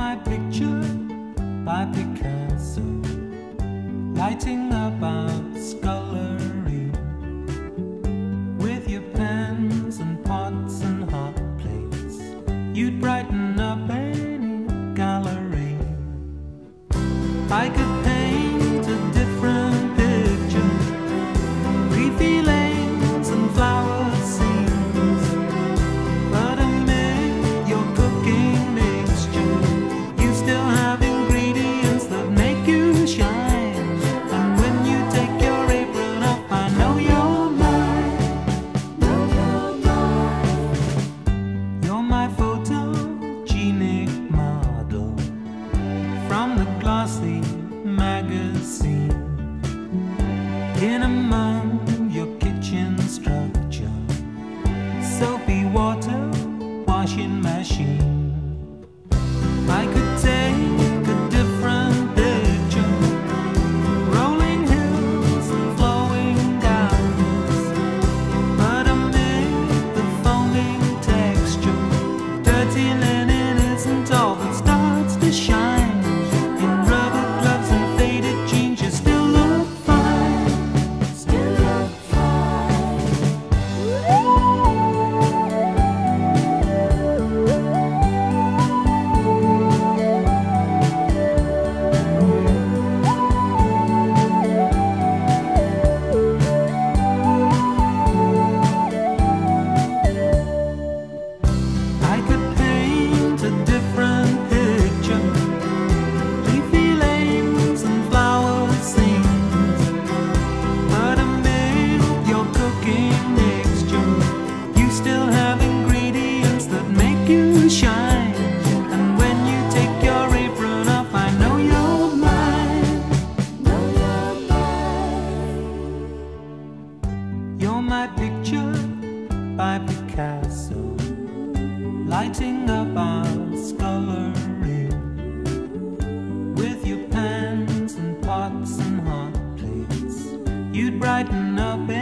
my picture by Picasso, lighting up our scullery with your pens and pots and hot plates. You'd brighten up any gallery. I could. in among your kitchen structure. Soapy water, washing machine. castle, lighting up our scullery with your pans and pots and hot plates. You'd brighten up.